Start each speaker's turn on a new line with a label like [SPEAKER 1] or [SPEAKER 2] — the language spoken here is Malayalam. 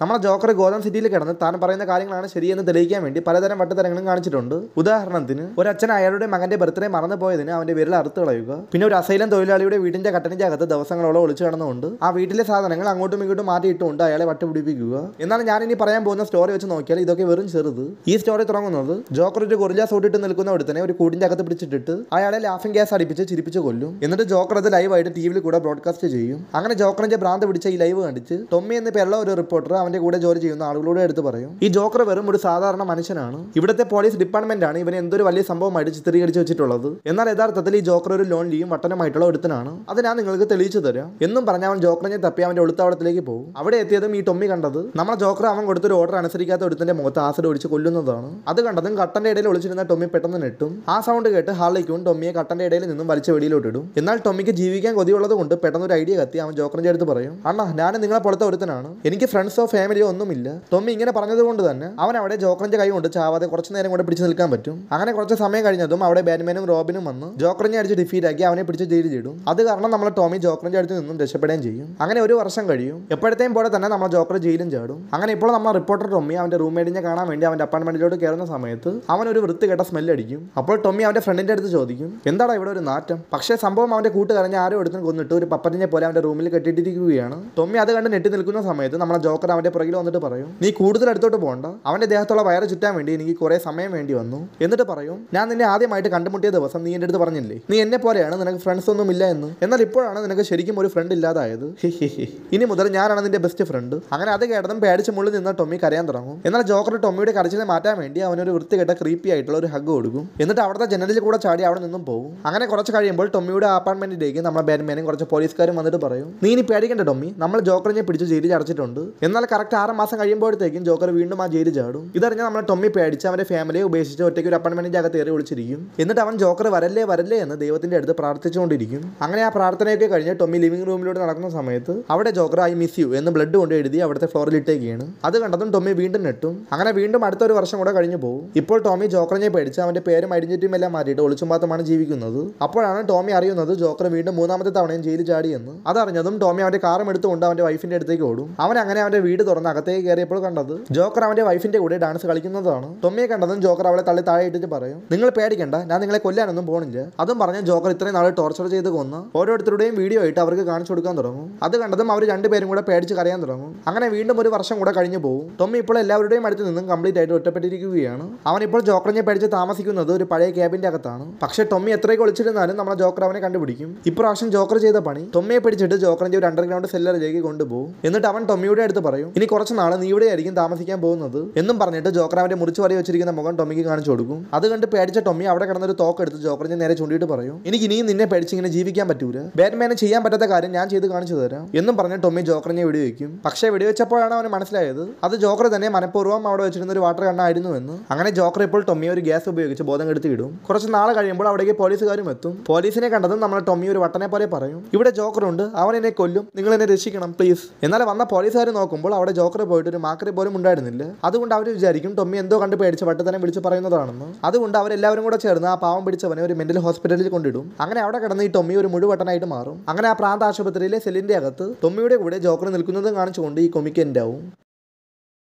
[SPEAKER 1] നമ്മളെ ജോക്കർ ഗോതം സിറ്റിയിൽ കിടന്ന് താൻ പറയുന്ന കാര്യങ്ങളാണ് ശരിയെന്ന് തെളിയിക്കാൻ വേണ്ടി പലതരം വട്ടത്തരങ്ങളും കാണിച്ചിട്ടുണ്ട്. ഉദാഹരണത്തിന് ഒരു അച്ഛൻ അയാളുടെ മകന്റെ ബർത്ത്ഡേ മറന്നു പോയതിന് അവന്റെ വിരൽ അറുത്ത് കളയുക. പിന്നെ ഒരു അസൈലം തൊഴിലാളിയുടെ വീടിന്റെ കട്ടനിന്റെ അകത്ത് ദിവസങ്ങളോളം ഒളിച്ചു കിടന്നുകൊണ്ട് ആ വീട്ടിലെ സാധനങ്ങൾ അങ്ങോട്ടും ഇങ്ങോട്ടും മാറ്റിയിട്ടുകൊണ്ട് അയാളെ വട്ടുപിടിപ്പിക്കുക. എന്നാണ് ഞാൻ ഇനി പറയാൻ പോകുന്ന സ്റ്റോറി വെച്ച് നോക്കിയാൽ ഇതൊക്കെ വെറും ചെറുത്. ഈ സ്റ്റോറി തുടങ്ങുന്നത് ജോക്കർ ഒരു ഗൊറില്ല സൂട്ടിട്ട് നിൽക്കുന്ന ഒരുത്തനെ ഒരു കൂടിന്റെ അകത്ത് പിടിച്ചിട്ടിട്ട് അയാളെ ലാഫിംഗ് ഗ്യാസ് അടിപ്പിച്ച് ചിരിപ്പിച്ച് കൊല്ലും. എന്നിട്ട് ജോക്കർ അത് ലൈവായിട്ട് ടി വിയിൽ കൂടെ ബ്രോഡ്കാസ്റ്റ് ചെയ്യും. അങ്ങനെ ജോക്കറിന്റെ ഭ്രാന്ത് പിടിച്ച ഈ ലൈവ് കണ്ടിച്ച് ടൊമ്മി എന്ന പേരുള്ള ഒരു റിപ്പോർട്ടർ അവന്റെ കൂടെ ജോലി ചെയ്യുന്ന ആളുകളോട് എടുത്ത് പറയും ഈ ജോക്കർ വെറും ഒരു സാധാരണ മനുഷ്യനാണ്. ഇവിടുത്തെ പോലീസ് ഡിപ്പാർട്ട്മെന്റ് ആണ് ഇവനെ എന്തൊരു വലിയ സംഭവമായിട്ട് ചിത്രീകരിച്ച് വെച്ചിട്ടുള്ളത്. എന്നാൽ യഥാർത്ഥത്തിൽ ഈ ജോക്കർ ഒരു ലോൺലിയും വട്ടനുമായിട്ടുള്ള ഒരുത്തനാണ്. അത് ഞാൻ നിങ്ങൾക്ക് തെളിയിച്ചു തരാം. എന്നും പറഞ്ഞ അവൻ ജോക്കറിനെ തപ്പി അവന്റെ ഒളുത്താവളത്തിലേക്ക് പോകും. അവിടെ എത്തിയതും ഈ ടൊമ്മി കണ്ടത് നമ്മളെ ജോക്കർ അവൻ കൊടുത്തൊരു ഓർഡർ അനുസരിക്കാത്ത ഒരുത്തന്റെ മുഖത്ത് ആസിഡ് ഒഴിച്ച് കൊല്ലുന്നതാണ്. അത് കണ്ടതും കട്ടന്റെ ഇടയിൽ ഒളിച്ചിരുന്ന ടൊമ്മി പെട്ടെന്ന് നെട്ടും ആ സൗണ്ട് കേട്ട് ഹാളിലേക്കും ടൊമ്മിയെ കട്ടന്റെ ഇടയിൽ നിന്നും വലിച്ച വെളിയിലോട്ട് ഇടും. എന്നാൽ ടൊമ്മിക്ക് ജീവിക്കാൻ കൊതിയുള്ളത് കൊണ്ട് പെട്ടെന്ന് ഒരു ഐഡിയ കത്തി അവൻ ജോക്കറിന്റെ അടുത്ത് പറയും അണ്ണാ ഞാൻ നിങ്ങളെ പോലത്തെ ഒരുത്തനാണ്. എനിക്ക് ഫ്രണ്ട്സോ ഫാമിലിയോ ഒന്നുമില്ല. ടോമി ഇങ്ങനെ പറഞ്ഞത് കൊണ്ട് തന്നെ അവൻ അവിടെ ജോക്കറിന്റെ കൈ കൊണ്ട് ചാവാതെ കുറച്ച് നേരം കൂടെ പിടിച്ചു നിൽക്കാൻ പറ്റും. അങ്ങനെ കുറച്ച് സമയം കഴിഞ്ഞതും അവിടെ ബാറ്റ്മാനും റോബിനും വന്ന് ജോക്കറിനെ അടിച്ച് ഡിഫീറ്റ് ആക്കി അവനെ പിടിച്ച് ജയിലിൽ ഇടും. അത് കാരണം നമ്മൾ ടോമി ജോക്കറിന്റെ അടുത്ത് നിന്നും രക്ഷപ്പെടുകയും ചെയ്യും. അങ്ങനെ ഒരു വർഷം കഴിയും. എപ്പോഴത്തെയും പോലെ തന്നെ നമ്മൾ ജോക്കർ ജയിലും ചാടും. അങ്ങനെ ഇപ്പോൾ നമ്മൾ റിപ്പോർട്ടർ ടോമി അവന്റെ റൂംമേറ്റിനെ കാണാൻ വേണ്ടി അവന്റെ അപ്പാർട്ട്മെന്റിലോട്ട് കയറുന്ന സമയത്ത് അവൻ ഒരു വൃത്തികെട്ട സ്മെല്ല് അടിക്കും. അപ്പോൾ ടോമി അവന്റെ ഫ്രണ്ടിന്റെ അടുത്ത് ചോദിക്കും എന്താടാ ഇവിടെ ഒരു നാറ്റം? പക്ഷേ സംഭവം അവന്റെ കൂട്ടുകാരനെ ആരോ എടുത്തും കൊന്നിട്ട് ഒരു പപ്പറ്റിനെ പോലെ അവന്റെ റൂമിൽ കെട്ടിയിട്ടിരിക്കുകയാണ്. ടോമി അത് കണ്ട് നെട്ടി നിൽക്കുന്ന സമയത്ത് നമ്മളെ ജോക്കർ അവന്റെ പുറകിൽ വന്നിട്ട് പറയും നീ കൂടുതൽ അടുത്തോട്ട് പോകണ്ട അവന്റെ ദേഹത്തുള്ള വയറ് ചുറ്റാൻ വേണ്ടി എനിക്ക് കുറേ സമയം വേണ്ടി വന്നു. എന്നിട്ട് പറയും ഞാൻ നിന്നെ ആദ്യമായിട്ട് കണ്ടുമുട്ടിയ ദിവസം നീ എന്റെ അടുത്ത് പറഞ്ഞില്ലേ? നീ എന്നെ പോലെയാണ് നിനക്ക് ഫ്രണ്ട്സ് ഒന്നും ഇല്ല എന്ന്. എന്നാൽ ഇപ്പോഴാണ് നിനക്ക് ശരിക്കും ഒരു ഫ്രണ്ട് ഇല്ലാതായത്. ഇനി മുതൽ ഞാനാണ് നിന്റെ ബെസ്റ്റ് ഫ്രണ്ട് അങ്ങനെ അത് കേട്ടതും പേടിച്ച് മുള്ളിൽ നിന്ന ടൊമ്മി കരയാൻ തുടങ്ങും. എന്നാൽ ജോക്കർ ടൊമ്മിയുടെ കരച്ചിനെ മാറ്റാൻ വേണ്ടി അവനൊരു വൃത്തികെട്ട ക്രീപ്പി ആയിട്ടുള്ള ഒരു ഹഗ് കൊടുക്കും. എന്നിട്ട് അവിടുത്തെ ജനലിൽ കൂടെ ചാടി അവിടെ നിന്നും പോകും. അങ്ങനെ കുറച്ച് കഴിയുമ്പോൾ ടൊമ്മിയുടെ അപ്പാർട്ട്മെന്റിലേക്ക് നമ്മുടെ ബാറ്റ്മാനും കുറച്ച് പോലീസുകാരും വന്നിട്ട് പറയും നീ ഇനി പേടിക്കണ്ട ടൊമ്മി. നമ്മൾ ജോക്കറിനെ പിടിച്ച് ജയിലിൽ അടച്ചിട്ടുണ്ട്. എന്നാൽ കറക്റ്റ് ആറ് മാസം കഴിയുമ്പോഴത്തേക്കും ജോക്കർ വീണ്ടും ആ ജയിലിൽ ചാടും. ഇതറിഞ്ഞ നമ്മൾ ടൊമ്മി പേടിച്ച് അവന്റെ ഫാമിലിയെ ഉപേക്ഷിച്ച് ഒറ്റയ്ക്ക് ഒരു അപ്പാർട്ട്മെന്റിന്റെ അകത്ത് കയറി വിളിച്ചിരിക്കും എന്നിട്ട് അവൻ ജോക്കർ വരല്ലേ വരല്ലേ എന്ന് ദൈവത്തിന്റെ അടുത്ത് പ്രാർത്ഥിച്ചുകൊണ്ടിരിക്കും. അങ്ങനെ ആ പ്രാർത്ഥനയൊക്കെ കഴിഞ്ഞ് ടൊമ്മി ലിവിംഗ് റൂമിലൂടെ നടക്കുന്ന സമയത്ത് അവിടെ ജോക്കർ ഐ മിസ് യു എന്ന് ബ്ലഡ് കൊണ്ട് എഴുതി അവിടുത്തെ ഫ്ലോറിൽ ഇട്ടേക്കാണ്. അത് കണ്ടതും ടൊമ്മി വീണ്ടും നെട്ടും അങ്ങനെ വീണ്ടും അടുത്തൊരു വർഷം കൂടെ കഴിഞ്ഞു പോകും. ഇപ്പോൾ ടോമി ജോക്കറിനെ പേടിച്ച് അവന്റെ പേരും ഐഡന്റിറ്റിയും എല്ലാം മാറ്റിയിട്ട് ഒളിച്ചും പാത്തമാണ് ജീവിക്കുന്നത്. അപ്പോഴാണ് ടോമി അറിയുന്നത് ജോക്കർ വീണ്ടും മൂന്നാമത്തെ തവണയും ജയിലിൽ ചാടിയെന്ന്. അതറിഞ്ഞതും ടോമി അവന്റെ കാറും എടുത്തുകൊണ്ട് അവന്റെ വൈഫിന്റെ അടുത്തേക്ക് ഓടും. അവൻ അങ്ങനെ അവന്റെ വീട് തുറന്ന് അകത്തേക്ക് കയറിയപ്പോൾ കണ്ടത് ജോക്കർ അവന്റെ വൈഫിന്റെ കൂടെ ഡാൻസ് കളിക്കുന്നതാണ്. ടൊമ്മിയെ കണ്ടതും ജോക്കർ അവളെ തള്ളി താഴെ ഇട്ടിട്ട് പറയും നിങ്ങൾ പേടിക്കണ്ട ഞാൻ നിങ്ങളെ കൊല്ലാനൊന്നും പോണില്ല. അതും പറഞ്ഞ് ജോക്കർ ഇത്രയും നാൾ ടോർച്ചർ ചെയ്ത് കൊന്ന് ഓരോരുത്തരുടെയും വീഡിയോ ആയിട്ട് അവർക്ക് കാണിച്ചു കൊടുക്കാൻ തുടങ്ങും. അത് കണ്ടതും അവർ രണ്ടുപേരും കൂടെ പേടിച്ച് കരയാൻ തുടങ്ങും. അങ്ങനെ വീണ്ടും ഒരു വർഷം കൂടെ കഴിഞ്ഞു പോകും ടൊമ്മി ഇപ്പോൾ എല്ലാവരുടെയും അടുത്ത് നിന്നും കംപ്ലീറ്റ് ആയിട്ട് ഒറ്റപ്പെട്ടിരിക്കുകയാണ്. അവൻ ഇപ്പോൾ ജോക്കറിനെ പേടിച്ച് താമസിക്കുന്നത് ഒരു പഴയ ക്യാബിന്റെ അകത്താണ്. പക്ഷേ ടൊമ്മി എത്രയൊക്കെ ഒളിച്ചിരുന്നാലും നമ്മളെ ജോക്കർ അവനെ കണ്ടുപിടിക്കും. ഇപ്രാവശ്യം ജോക്കർ ചെയ്ത പണി ടൊമ്മിയെ പിടിച്ചിട്ട് ജോക്കറിന്റെ ഒരു അണ്ടർഗ്രൗണ്ട് സെല്ലറിലേക്ക് കൊണ്ടുപോകും. എന്നിട്ട് അവൻ ടൊമ്മിയുടെ അടുത്ത് പറയും ഇനി കുറച്ച് നാൾ നീ ഇവിടെ ആയിരിക്കും താമസിക്കാൻ പോകുന്നത് എന്നും പറഞ്ഞിട്ട് ജോക്കർ അവന്റെ മുറിച്ച് വരി വെച്ചിരിക്കുന്ന മുഖം ടൊമ്മിക്ക് കാണിച്ചു കൊടുക്കും. അത് കണ്ട് പേടിച്ച ടൊമ്മി അവിടെ കിടന്നൊരു തോക്ക് എടുത്ത് ജോക്കറിനെ നേരെ ചൂണ്ടിയിട്ട് പറയും. എനിക്ക് ഇനിയും നിന്നെ പേടിച്ച് ഇങ്ങനെ ജീവിക്കാൻ പറ്റൂല. ബാറ്റ്മാനെ ചെയ്യാൻ പറ്റാത്ത കാര്യം ഞാൻ ചെയ്ത് കാണിച്ചു തരാം എന്നും പറഞ്ഞ് ടൊമ്മി ജോക്കറിനെ വെടിവെക്കും. പക്ഷേ വെടിവെച്ചപ്പോഴാണ് അവന് മനസ്സിലായത് അത് ജോക്കർ തന്നെ മനഃപൂർവം അവിടെ വെച്ചിരുന്ന ഒരു വാട്ടർ കണ്ണായിരുന്നു എന്ന്. അങ്ങനെ ജോക്കർ ഇപ്പോൾ ടോമി ഒരു ഗ്യാസ് ഉപയോഗിച്ച് ബോധം കെടുത്തി ഇടും. കുറച്ച് നാൾ കഴിയുമ്പോൾ അവിടേക്ക് പോലീസുകാരും എത്തും. പോലീസിനെ കണ്ടതും നമ്മൾ ടൊമ്മി ഒരു വട്ടനെ പോലെ പറയും ഇവിടെ ജോക്കർ ഉണ്ട് അവൻ എന്നെ കൊല്ലും. നിങ്ങൾ എന്നെ രക്ഷിക്കണം പ്ലീസ്. എന്നാൽ വന്ന പോലീസുകാർ നോക്കുമ്പോൾ ജോക്കർ പോയിട്ട് ഒരു മാക്കറി പോലും ഉണ്ടായിരുന്നില്ല. അതുകൊണ്ട് അവർ വിചാരിക്കും ടൊമ്മി എന്തോ കണ്ട് പേടിച്ച് വട്ടത്തനെ വിളിച്ച് പറയുന്നതാണെന്ന്. അതുകൊണ്ട് അവരെല്ലാവരും കൂടെ ചേർന്ന് ആ പാവം പിടിച്ചവനെ ഒരു മെന്റൽ ഹോസ്പിറ്റലിൽ കൊണ്ടിടും. അങ്ങനെ അവിടെ കിടന്ന് ഈ ടൊമ്മി ഒരു മുഴുവട്ടനായിട്ട് മാറും. അങ്ങനെ ആ പ്രാന്ത ആശുപത്രിയിലെ സെല്ലിന്റെ അകത്ത് ടൊമ്മിയുടെ കൂടെ ജോക്കർ നിൽക്കുന്നതും കാണിച്ചുകൊണ്ട് ഈ കൊമിക്ക് എന്റെ ആവും.